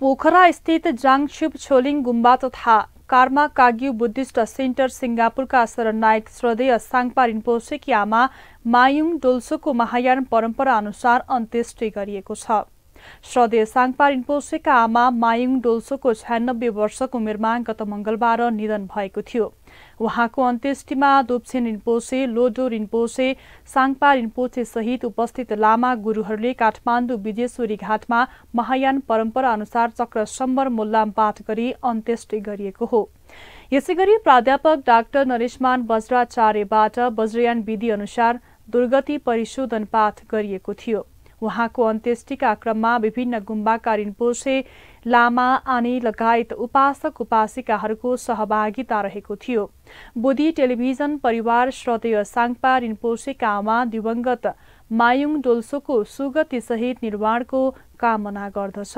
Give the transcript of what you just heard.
पोखरा स्थित जाङछुप छोलिङ गुम्बा तथा कार्मा काग्यु बुद्धिस्ट सेन्टर सिङ्गापुरका शरणनायक श्रद्धेय साङपा रिम्पोसेकी मायुङ डोल्सोको महायान परम्परा अनुसार अन्त्येष्टि गरिएको छ। श्रद्धेय साङपा रिम्पोसेका आमा मायुङ डोल्सोको छ्यानब्बे वर्षको उमेरमा गत मङ्गलबार निधन भएको थियो। उहाँको अन्त्येष्टिमा दोप्छेन रिन्पोसे लोडो रिन्पोसे साङपा रिन्पोसे सहित उपस्थित लामा गुरूहरूले काठमाडौँ विदेश्वरी घाटमा महायान परम्परा अनुसार चक्र सम्बर मोल्लाम पाठ गरी अन्त्येष्टि गरिएको हो। यसै गरी प्राध्यापक डाक्टर नरेशमान वज्राचार्यबाट वज्रयान विधि अनुसार दुर्गति परिशोधन पाठ गरिएको थियो। उहाँको अन्त्येष्टिका क्रममा विभिन्न गुम्बाका रिन्पोसे लामा आनी लगायत उपासक उपासिकाहरूको सहभागिता रहेको थियो। बोधी टेलिभिजन परिवार श्रोतेय साङपा रिन्पोसेका आमा दिवंगत मायुङ डोल्सोको सुगतिसहित निर्माणको कामना गर्दछ।